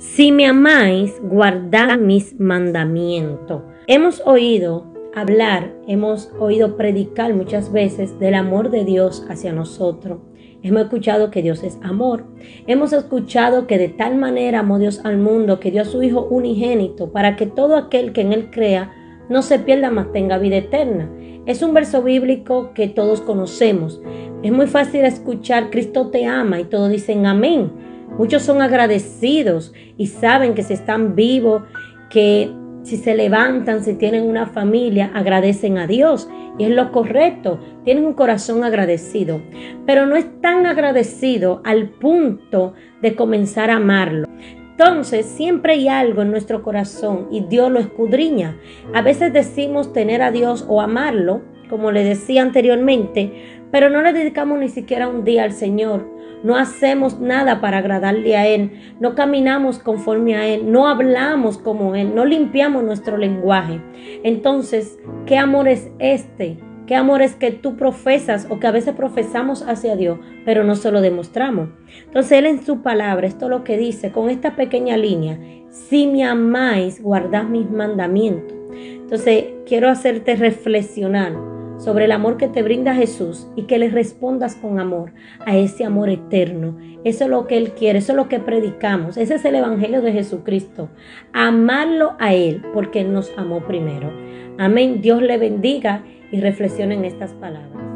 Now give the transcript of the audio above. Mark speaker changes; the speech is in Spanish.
Speaker 1: Si me amáis, guardad mis mandamientos. Hemos oído hablar, hemos oído predicar muchas veces del amor de Dios hacia nosotros. Hemos escuchado que Dios es amor. Hemos escuchado que de tal manera amó Dios al mundo que dio a su Hijo unigénito para que todo aquel que en Él crea no se pierda, mas tenga vida eterna. Es un verso bíblico que todos conocemos. Es muy fácil escuchar, Cristo te ama y todos dicen amén. Muchos son agradecidos y saben que si están vivos, que si se levantan, si tienen una familia, agradecen a Dios. Y es lo correcto, tienen un corazón agradecido. Pero no es tan agradecido al punto de comenzar a amarlo. Entonces, siempre hay algo en nuestro corazón y Dios lo escudriña. A veces decimos tener a Dios o amarlo, como le decía anteriormente, pero no le dedicamos ni siquiera un día al Señor. No hacemos nada para agradarle a Él. No caminamos conforme a Él. No hablamos como Él. No limpiamos nuestro lenguaje. Entonces, ¿qué amor es este? ¿Qué amor es que tú profesas o que a veces profesamos hacia Dios, pero no se lo demostramos? Entonces Él en su palabra, esto es lo que dice con esta pequeña línea, si me amáis, guardad mis mandamientos. Entonces quiero hacerte reflexionar sobre el amor que te brinda Jesús y que le respondas con amor a ese amor eterno. Eso es lo que Él quiere, eso es lo que predicamos. Ese es el Evangelio de Jesucristo. Amarlo a Él porque Él nos amó primero. Amén. Dios le bendiga y reflexione en estas palabras.